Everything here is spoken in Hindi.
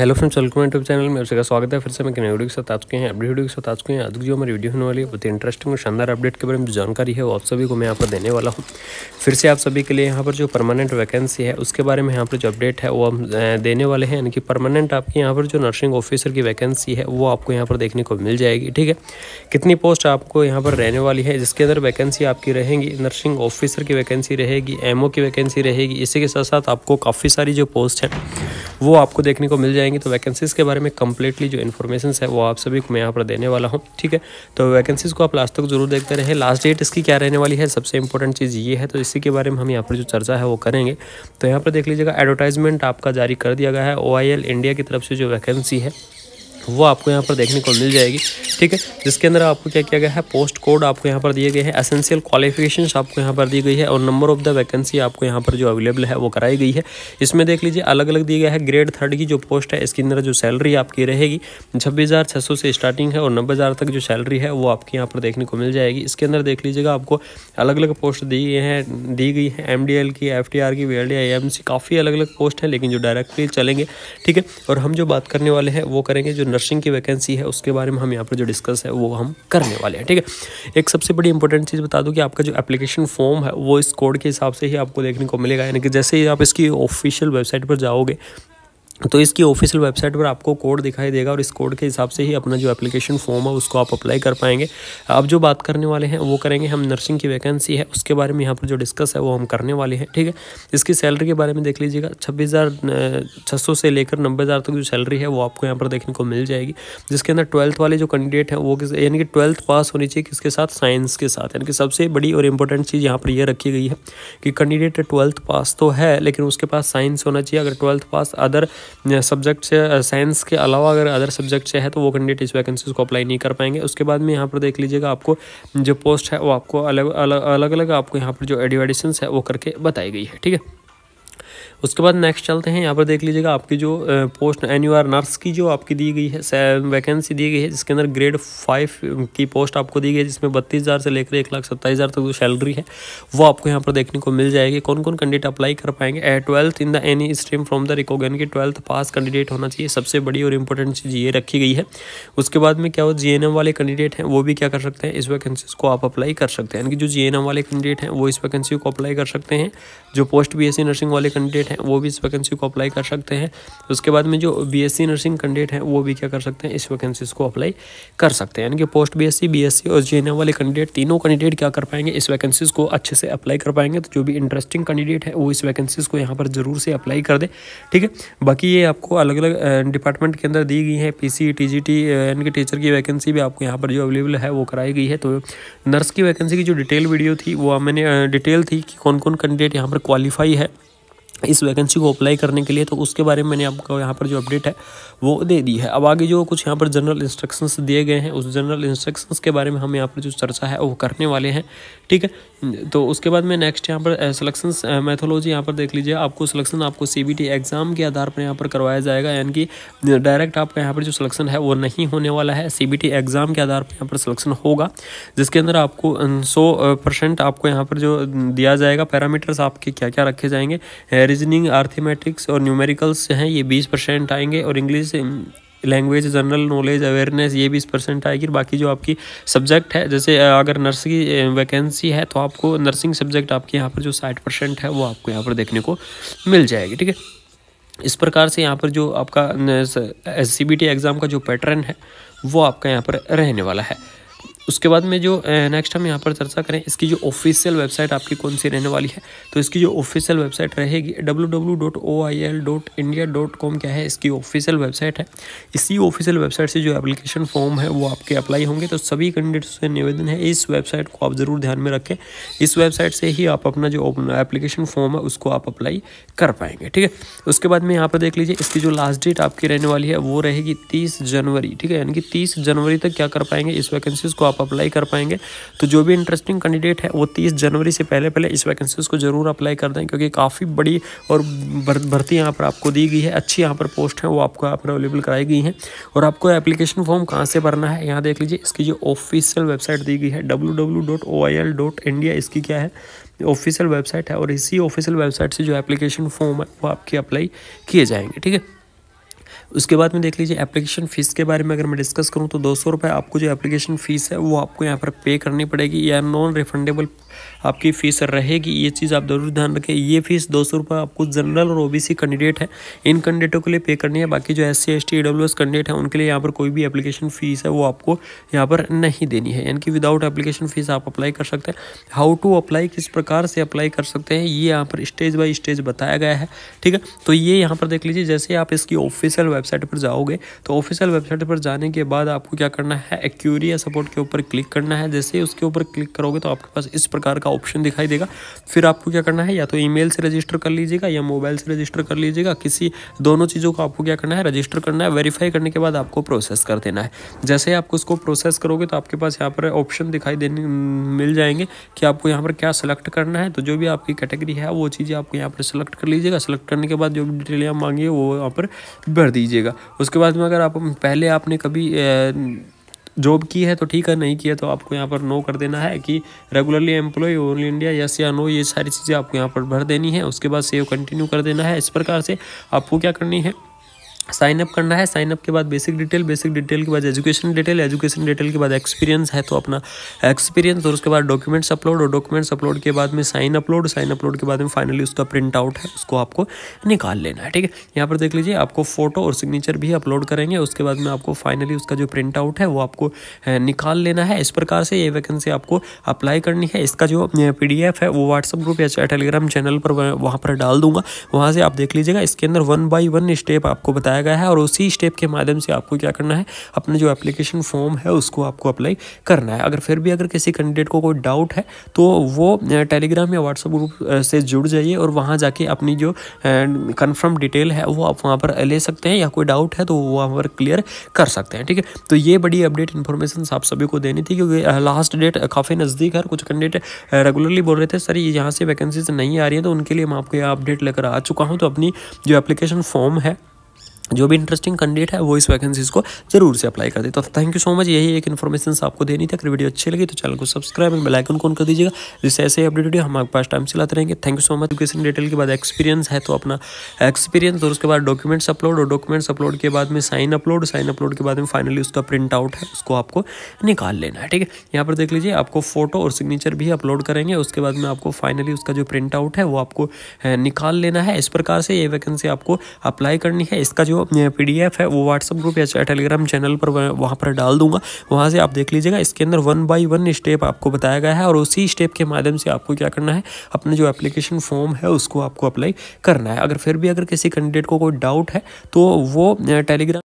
Hello friends welcome YouTube channel में आपका स्वागत है। फिर से मैं नई वीडियो के साथ आ चुके हैं। अपडेट वीडियो के साथ आ चुके हैं। आज की जो हमारी वीडियो होने वाली है, बहुत इंटरेस्टिंग और शानदार अपडेट के बारे में जो जानकारी है, वो आप सभी को मैं यहाँ पर देने वाला हूँ। फिर से आप सभी के लिए यहाँ पर जो परमानेंट वैकेंसी है, उसके बारे में यहाँ पर जो अपडेट है, वो हम देने वाले हैं। यानी कि परमानेंट आपकी यहाँ पर जो नर्सिंग ऑफिसर की वैकेंसी है, वो आपको यहाँ पर देखने को मिल जाएगी। ठीक है? कितनी पोस्ट आपको यहाँ पर रहने वाली है, जिसके अंदर वैकेंसी आपकी रहेंगी नर्सिंग ऑफिसर की वैकेंसी रहेगी एमओ की वैकेंसी रहेगी, इसी के साथ साथ आपको काफ़ी सारी जो पोस्ट है वो आपको देखने को मिल जाएँगी। तो वैकेंसीज़ के बारे में कम्प्लीटली जो इन्फॉर्मेशन है, वो आप सभी को मैं यहाँ पर देने वाला हूँ, ठीक है? तो वैकेंसीज़ को आप लास्ट तक ज़रूर देखते रहें। लास्ट डेट इसकी क्या रहने वाली है? सबसे इंपॉर्टेंट चीज़ ये है तो इसी के बारे में हम यहाँ पर जो चर्चा है, वो करेंगे। तो यहाँ पर देख लीजिएगा एडवर्टाइजमेंट आपका जारी कर दिया गया है। OIL इंडिया की तरफ़ से जो वैकेंसी है वो आपको यहाँ पर देखने को मिल जाएगी, ठीक है? जिसके अंदर आपको क्या किया गया है पोस्ट कोड आपको यहाँ पर दिए गए हैं एसेंशियल क्वालिफिकेशन आपको यहाँ पर दी गई है और नंबर ऑफ़ द वैकेंसी आपको यहाँ पर जो अवेलेबल है वो कराई गई है। इसमें देख लीजिए अलग अलग दिया गया है ग्रेड थर्ड की जो पोस्ट है, इसके अंदर जो सैलरी आपकी रहेगी, छब्बीस से स्टार्टिंग है और नब्बे तक जो सैलरी है वो आपकी यहाँ पर देखने को मिल जाएगी। इसके अंदर देख लीजिएगा, आपको अलग अलग पोस्ट दी गई हैं, दी गई है MDL की एफ़ की वी एल काफ़ी अलग अलग पोस्ट हैं, लेकिन जो डायरेक्टली चलेंगे, ठीक है? और हम जो बात करने वाले हैं, वो करेंगे जो नर्सिंग की वैकेंसी है, उसके बारे में हम यहाँ पर जो डिस्कस है, वो हम करने वाले हैं, ठीक है? एक सबसे बड़ी इंपॉर्टेंट चीज़ बता दूँ कि आपका जो एप्लीकेशन फॉर्म है, वो इस कोड के हिसाब से ही आपको देखने को मिलेगा, यानी कि जैसे ही आप इसकी ऑफिशियल वेबसाइट पर जाओगे तो इसकी ऑफिशियल वेबसाइट पर आपको कोड दिखाई देगा और इस कोड के हिसाब से ही अपना जो एप्लीकेशन फॉर्म है उसको आप अप्लाई कर पाएँगे। अब जो बात करने वाले हैं, वो करेंगे हम नर्सिंग की वैकेंसी है, उसके बारे में यहाँ पर जो डिस्कस है वो हम करने वाले हैं, ठीक है? इसकी सैलरी के बारे में देख लीजिएगा, छब्बीस हज़ार से लेकर नब्बे हज़ार तक जो सैलरी है वो आपको यहाँ पर देखने को मिल जाएगी। जिसके अंदर ट्वेल्थ वाले जो कैंडिडेट हैं, वो यानी कि ट्वेल्थ पास होनी चाहिए किसके साथ? साइंस के साथ। यानी कि सबसे बड़ी और इंपॉर्टेंट चीज़ यहाँ पर यह रखी गई है कि कैंडिडेट ट्वेल्थ पास तो है, लेकिन उसके पास साइंस होना चाहिए। अगर ट्वेल्थ पास अदर सब्जेक्ट से साइंस के अलावा अगर अदर सब्जेक्ट से है तो वो कैंडिडेट इस वैकेंसीज को अप्लाई नहीं कर पाएँगे। उसके बाद में यहाँ पर देख लीजिएगा, आपको जो पोस्ट है, वो आपको अलग अलग अलग अलग आपको यहाँ पर जो एडिवाइडेशन है, वो करके बताई गई है, ठीक है? उसके बाद नेक्स्ट चलते हैं। यहाँ पर देख लीजिएगा आपकी जो post N U R nurse की जो आपकी दी गई है वैकेंसी दी गई है, जिसके अंदर ग्रेड फाइव की पोस्ट आपको दी गई है, जिसमें बत्तीस हज़ार से लेकर एक लाख सत्ताईस हज़ार तक जो सैलरी है, वो आपको यहाँ पर देखने को मिल जाएगी। कौन कौन कैंडिडेट अप्लाई कर पाएँगे? A twelfth in the any stream from the recognised की ट्वेल्थ पास कैंडिडेट होना चाहिए। सबसे बड़ी और इंपॉर्टेंट चीज़ ये रखी गई है। उसके बाद में क्या हो जी वाले कैंडिडेट हैं, वो भी क्या कर सकते हैं? इस वैकेंसी को आप अप्लाई कर सकते हैं। यानी कि जो जीएनएम वाले कैंडिडेट हैं, वो इस वैकेंसी को अप्लाई कर सकते हैं। जो पोस्ट बीएससी नर्सिंग वाले कैंडिडेट हैं, वो भी इस वैकेंसी को अप्लाई कर सकते हैं। उसके बाद में जो बीएससी नर्सिंग कैंडिडेट हैं, वो भी क्या कर सकते हैं, इस वैकेंसीज को अप्लाई कर सकते हैं। यानी कि पोस्ट बी एस और जे वाले कैंडिडेट तीनों कैंडिडेट क्या कर पाएँगे, इस वैकेंसीज को अच्छे से अप्लाई कर पाएँगे। तो जो भी इंटरेस्टिंग कैंडिडेट है, वो इस वैकेंसीज को यहाँ पर ज़रूर से अप्लाई कर दे, ठीक है? बाकी ये आपको अलग अलग डिपार्टमेंट के अंदर दी गई है पी सी यानी कि टीचर की वैकेंसी भी आपको यहाँ पर जो अवेलेबल है, वो कराई गई है। तो नर्स की वैकेंसी की जो डिटेल वीडियो थी, वो मैंने डिटेल थी कि कौन कौन कैंडिडेट यहाँ पर क्वालिफाई है। इस वैकेंसी को अप्लाई करने के लिए तो उसके बारे में मैंने आपको यहाँ पर जो अपडेट है, वो दे दी है। अब आगे जो कुछ यहाँ पर जनरल इंस्ट्रक्शंस दिए गए हैं, उस जनरल इंस्ट्रक्शंस के बारे में हम यहाँ पर जो चर्चा है, वो करने वाले हैं, ठीक है? तो उसके बाद में नेक्स्ट यहाँ पर सिलेक्शन मैथोलॉजी यहाँ पर देख लीजिए। आपको सिलेक्शन आपको सीबीटी एग्ज़ाम के आधार पर यहाँ पर करवाया जाएगा, यानी कि डायरेक्ट आपका यहाँ पर जो सिलेक्शन है, वो नहीं होने वाला है। सीबीटी एग्ज़ाम के आधार पर यहाँ पर सिलेक्शन होगा, जिसके अंदर आपको सौ परसेंट आपको यहाँ पर जो दिया जाएगा। पैरामीटर्स आपके क्या क्या रखे जाएँगे रीजनिंग आर्थमेटिक्स और न्यूमेरिकल्स हैं, ये बीस परसेंट आएँगे और English language general knowledge awareness ये बीस परसेंट आएगी बाकी जो आपकी सब्जेक्ट है, जैसे अगर नर्स की वैकेंसी है तो आपको नर्सिंग सब्जेक्ट आपके यहाँ पर जो साठ परसेंट है, वो आपको यहाँ पर देखने को मिल जाएगी, ठीक है? इस प्रकार से यहाँ पर जो आपका एस एग्ज़ाम का जो पैटर्न है, वो आपका यहाँ पर रहने वाला है। उसके बाद में जो नेक्स्ट हम यहाँ पर चर्चा करें, इसकी जो ऑफिशियल वेबसाइट आपकी कौन सी रहने वाली है तो इसकी जो ऑफिशियल वेबसाइट रहेगी www.oil.india.com क्या है, इसकी ऑफिशियल वेबसाइट है। इसी ऑफिशियल वेबसाइट से जो एप्लीकेशन फॉर्म है, वो आपके अप्लाई होंगे तो सभी कैंडिडेट्स से निवेदन है, इस वेबसाइट को आप ज़रूर ध्यान में रखें। इस वेबसाइट से ही आप अपना जो एप्लीकेशन फॉर्म है, उसको आप अप्लाई कर पाएँगे, ठीक है? उसके बाद में यहाँ पर देख लीजिए, इसकी जो लास्ट डेट आपकी रहने वाली है, वो रहेगी तीस जनवरी, ठीक है? यानी कि तीस जनवरी तक क्या कर पाएँगे, इस वैकेंसीज को आप अप्लाई कर पाएँगे। तो जो भी इंटरेस्टिंग कैंडिडेट है, वो तीस जनवरी से पहले पहले इस वैकेंसीज को ज़रूर अप्लाई कर दें, क्योंकि काफ़ी बड़ी और भर्ती यहाँ पर आपको दी गई है। अच्छी यहाँ पर पोस्ट है, वो आपको यहाँ पर अवेलेबल कराई गई हैं। और आपको एप्लीकेशन फॉर्म कहाँ से भरना है, यहाँ देख लीजिए, इसकी जो ऑफिशियल वेबसाइट दी गई है डब्ल्यू इसकी क्या है? ऑफिशियल वेबसाइट है, और इसी ऑफिशियल वेबसाइट से जो एप्लीकेशन फॉर्म है, वो आपके अप्लाई किए जाएँगे, ठीक है? उसके बाद में देख लीजिए एप्लीकेशन फ़ीस के बारे में अगर मैं डिस्कस करूँ तो दो सौ आपको जो एप्लीकेशन फ़ीस है, वो आपको यहाँ पर पे करनी पड़ेगी, या नॉन रिफंडेबल आपकी फ़ीस रहेगी, ये चीज़ आप ज़रूर ध्यान रखें। ये फ़ीस दो सौ रुपये आपको जनरल और ओबीसी कैंडिडेट है। इन कैंडिडेटों के लिए पे करनी है, बाकी जो S C S T W S candidate है, उनके लिए यहाँ पर कोई भी एप्लीकेशन फ़ीस है, वो आपको यहाँ पर नहीं देनी है। यानी कि विदाउट एप्लीकेशन फ़ीस आप अप्लाई कर सकते हैं। हाउ टू अप्लाई किस प्रकार से अप्लाई कर सकते हैं, ये यहाँ पर स्टेज बाई स्टेज बताया गया है, ठीक है? तो ये यहाँ पर देख लीजिए, जैसे आप इसकी ऑफिशियल वेबसाइट पर जाओगे तो ऑफिशियल वेबसाइट पर जाने के बाद आपको क्या करना है एक्यूरिया सपोर्ट के ऊपर क्लिक करना है। जैसे उसके ऊपर क्लिक करोगे तो आपके पास इस प्रकार का ऑप्शन दिखाई देगा। फिर आपको क्या करना है, या तो ईमेल से रजिस्टर कर लीजिएगा, या मोबाइल से रजिस्टर कर लीजिएगा। किसी, दोनों चीज़ों को आपको क्या करना है रजिस्टर करना है वेरीफाई करने के बाद आपको प्रोसेस कर देना है। जैसे आप उसको प्रोसेस करोगे तो आपके पास यहाँ पर ऑप्शन दिखाई देने, मिल जाएँगे कि आपको यहाँ पर क्या सेलेक्ट करना है। तो जो भी आपकी कैटेगरी है, वो चीज़ें आपको यहाँ पर सेलेक्ट कर लीजिएगा। सेलेक्ट करने के बाद जो भी डिटेल आप मांगिए, वो यहाँ पर भर दीजिएगा। उसके बाद में अगर आप, पहले आपने कभी जॉब की है तो ठीक है, नहीं किया तो आपको यहाँ पर नो कर देना है कि regularly employ only India yes या नो ये सारी चीज़ें आपको यहाँ पर भर देनी है। उसके बाद सेव कंटिन्यू कर देना है। इस प्रकार से आपको क्या करनी है? साइन अप करना है साइन अप के बाद बेसिक डिटेल बेसिक डिटेल के बाद एजुकेशन डिटेल एजुकेशन डिटेल के बाद एक्सपीरियंस है तो अपना एक्सपीरियंस और उसके बाद डॉक्यूमेंट्स अपलोड और डॉक्यूमेंट्स अपलोड के बाद में साइन अपलोड साइन अपलोड के बाद में फाइनली उसका प्रिंट आउट है, उसको आपको निकाल लेना है, ठीक है? यहाँ पर देख लीजिए, आपको फ़ोटो और सिग्नेचर भी अपलोड करेंगे, उसके बाद में आपको फाइनली उसका जो प्रिंट आउट है, वो आपको निकाल लेना है। इस प्रकार से ये वैकेंसी आपको अप्लाई करनी है। इसका जो पीडीएफ है, वो व्हाट्सअप ग्रुप या टेलीग्राम चैनल पर वहाँ पर डाल दूँगा। वहाँ से आप देख लीजिएगा, इसके अंदर वन बाई वन स्टेप आपको बताया बताया गया है और उसी स्टेप के माध्यम से आपको क्या करना है? अपने जो एप्लीकेशन फॉर्म है, उसको आपको अप्लाई करना है। अगर फिर भी अगर किसी कैंडिडेट को कोई डाउट है तो वो टेलीग्राम या व्हाट्सअप ग्रुप से जुड़ जाइए और वहाँ जाके अपनी जो कन्फर्म डिटेल है, वो आप वहाँ पर ले सकते हैं। या कोई डाउट है तो वो वहाँ पर क्लियर कर सकते हैं, ठीक है? तो ये बड़ी अपडेट इन्फॉर्मेशन आप सभी को देनी थी, क्योंकि लास्ट डेट काफ़ी नज़दीक है कुछ कैंडिडेट रेगुलरली बोल रहे थे, सर, ये यहाँ से वैकेंसीज नहीं आ रही है तो उनके लिए मैं आपको यह अपडेट लेकर आ चुका हूँ। तो अपनी जो एप्लीकेशन फॉर्म है जो भी इंटरेस्टिंग कैंडिडेट है, वो इस वैकेंसीज को ज़रूर से अप्लाई कर दे। तो थैंक यू सो मच यही एक इन्फॉर्मेशन आपको देनी थी। अगर वीडियो अच्छी लगी तो चैनल को सब्सक्राइब एंड बेलाइकन कौन कर दीजिएगा, जिससे ऐसे अपडेट वीडियो हमारे पास टाइम से लाते रहेंगे। Thank you so much education detail के बाद एक्सपीरियंस है तो अपना एक्सपीरियंस और उसके बाद डॉक्यूमेंट्स अपलोड और डॉक्यूमेंट्स अपलोड के बाद में साइन अपलोड साइन अपलोड के बाद में फाइनली उसका प्रिंट आउट है, उसको आपको निकाल लेना है, ठीक है? यहाँ पर देख लीजिए, आपको फ़ोटो और सिग्नेचर भी अपलोड करेंगे, उसके बाद में आपको फाइनली उसका जो प्रिंट आउट है, वो आपको निकाल लेना है। इस प्रकार से ये वैकेंसी आपको अप्लाई करनी है। इसका जो पी है, वो व्हाट्सअप ग्रुप या टेलीग्राम चैनल पर वहाँ पर डाल दूँगा। वहाँ से आप देख लीजिएगा, इसके अंदर वन बाई वन स्टेप आपको बताया गया है और उसी स्टेप के माध्यम से आपको क्या करना है, अपने जो एप्लीकेशन फॉर्म है उसको आपको अप्लाई करना है। अगर फिर भी अगर किसी कैंडिडेट को कोई डाउट है तो वो टेलीग्राम